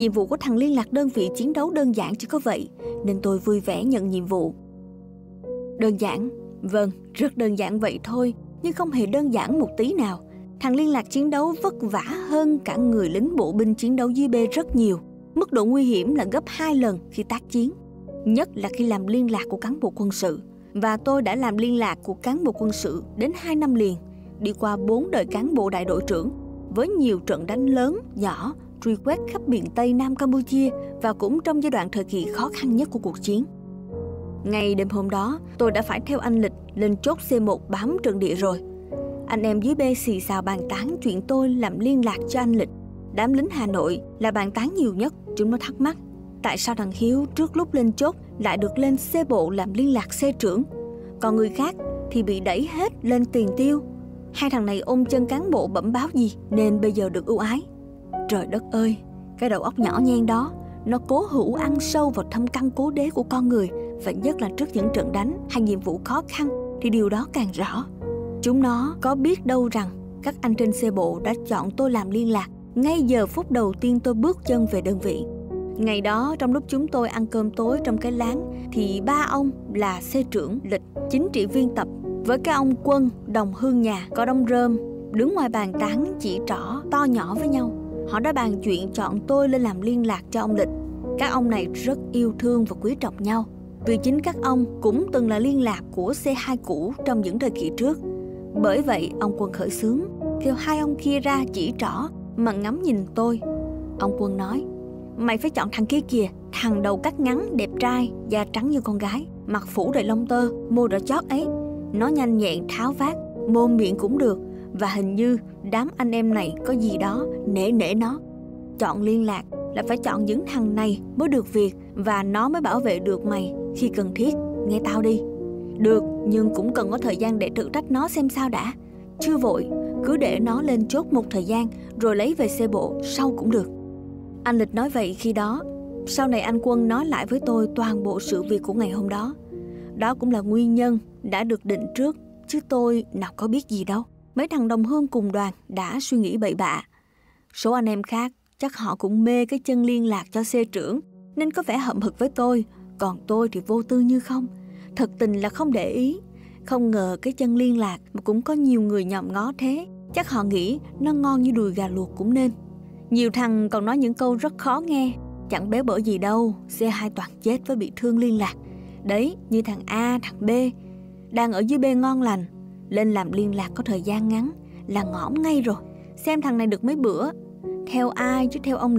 Nhiệm vụ của thằng liên lạc đơn vị chiến đấu đơn giản chỉ có vậy, nên tôi vui vẻ nhận nhiệm vụ. Đơn giản, vâng, rất đơn giản vậy thôi, nhưng không hề đơn giản một tí nào. Thằng liên lạc chiến đấu vất vả hơn cả người lính bộ binh chiến đấu dưới B rất nhiều. Mức độ nguy hiểm là gấp 2 lần khi tác chiến, nhất là khi làm liên lạc của cán bộ quân sự. Và tôi đã làm liên lạc của cán bộ quân sự đến 2 năm liền, đi qua 4 đời cán bộ đại đội trưởng, với nhiều trận đánh lớn, nhỏ, truy quét khắp miền Tây Nam Campuchia và cũng trong giai đoạn thời kỳ khó khăn nhất của cuộc chiến. Ngay đêm hôm đó, tôi đã phải theo anh Lịch lên chốt C1 bám trận địa rồi. Anh em dưới B xì xào bàn tán chuyện tôi làm liên lạc cho anh Lịch. Đám lính Hà Nội là bàn tán nhiều nhất, chúng nó thắc mắc. Tại sao thằng Hiếu trước lúc lên chốt lại được lên C bộ làm liên lạc C trưởng, còn người khác thì bị đẩy hết lên tiền tiêu. Hai thằng này ôm chân cán bộ bẩm báo gì nên bây giờ được ưu ái. Trời đất ơi, cái đầu óc nhỏ nhen đó, nó cố hữu ăn sâu vào thâm căn cố đế của con người và nhất là trước những trận đánh hay nhiệm vụ khó khăn thì điều đó càng rõ. Chúng nó có biết đâu rằng các anh trên xe bộ đã chọn tôi làm liên lạc ngay giờ phút đầu tiên tôi bước chân về đơn vị. Ngày đó trong lúc chúng tôi ăn cơm tối trong cái láng thì ba ông là xe trưởng lịch chính trị viên tập với cái ông quân đồng hương nhà có đông rơm đứng ngoài bàn tán chỉ trỏ to nhỏ với nhau họ đã bàn chuyện chọn tôi lên làm liên lạc cho ông lịch các ông này rất yêu thương và quý trọng nhau vì chính các ông cũng từng là liên lạc của C2 cũ trong những thời kỳ trước. Bởi vậy, ông Quân khởi xướng, kêu hai ông kia ra chỉ trỏ mà ngắm nhìn tôi. Ông Quân nói, mày phải chọn thằng kia kìa, thằng đầu cắt ngắn, đẹp trai, da trắng như con gái, mặt phủ đầy lông tơ, môi đỏ chót ấy. Nó nhanh nhẹn, tháo vát, mồm miệng cũng được, và hình như đám anh em này có gì đó nể nể nó. Chọn liên lạc là phải chọn những thằng này mới được việc và nó mới bảo vệ được mày khi cần thiết. Nghe tao đi. Được, nhưng cũng cần có thời gian để thử trách nó xem sao đã. Chưa vội, cứ để nó lên chốt một thời gian rồi lấy về xe bộ sau cũng được. Anh Lịch nói vậy khi đó. Sau này anh Quân nói lại với tôi toàn bộ sự việc của ngày hôm đó. Đó cũng là nguyên nhân đã được định trước, chứ tôi nào có biết gì đâu. Mấy thằng đồng hương cùng đoàn đã suy nghĩ bậy bạ. Số anh em khác chắc họ cũng mê cái chân liên lạc cho xe trưởng, nên có vẻ hậm hực với tôi, còn tôi thì vô tư như không. Thật tình là không để ý. Không ngờ cái chân liên lạc mà cũng có nhiều người nhòm ngó thế, chắc họ nghĩ nó ngon như đùi gà luộc cũng nên. Nhiều thằng còn nói những câu rất khó nghe, chẳng béo bở gì đâu xe hai toàn chết với bị thương liên lạc. Đấy, như thằng a, thằng b, đang ở dưới b ngon lành lên làm liên lạc có thời gian ngắn là ngõm ngay rồi. Xem thằng này được mấy bữa. Theo ai chứ theo ông